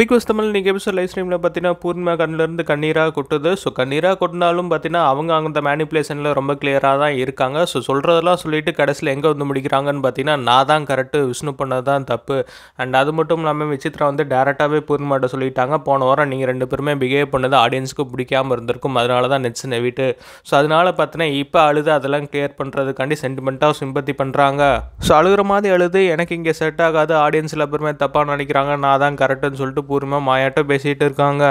Big pass Tamil இன்றைக்கி episode live ஸ்ட்ரீமில் பார்த்தீங்கன்னா பூர்ணிமா கண்ணிலேருந்து கண்ணீராக கொட்டுது. ஸோ கண்ணீராக கொட்டினாலும் பார்த்தீங்கன்னா அவங்க அந்த மேனிப்புலேஷனில் ரொம்ப கிளியராக தான் இருக்காங்க. ஸோ சொல்கிறதெல்லாம் சொல்லிட்டு கடைசியில் எங்கே வந்து முடிக்கிறாங்கன்னு பார்த்தீங்கன்னா நான் தான் கரெக்டு விஷ்ணு பண்ணது தான் தப்பு. அண்ட் அது மட்டும் இல்லாமல் விசித்ரா வந்து டேரெக்டாகவே பூர்ணிமாட்ட சொல்லிட்டாங்க. போன வாரம் நீங்கள் ரெண்டு பேருமே பிஹேவ் பண்ணது ஆடியன்ஸுக்கு பிடிக்காம இருந்திருக்கும். அதனால தான் நெட்ஸ் நெவிட்டு. ஸோ அதனால பார்த்தீங்கன்னா இப்போ அழுது அதெல்லாம் கிளியர் பண்ணுறதுக்காண்டி சென்டிமெண்ட்டாக சிம்பத்தி பண்ணுறாங்க ஸோ அழுகிற மாதிரி அழுது எனக்கு இங்கே செட் ஆகாது ஆடியன்ஸில் பேருமே தப்பாக நினைக்கிறாங்க நான் தான் கரெக்டுன்னு சொல்லிட்டு பூர்வமாக மாயாட்டம் பேசிகிட்டு இருக்காங்க.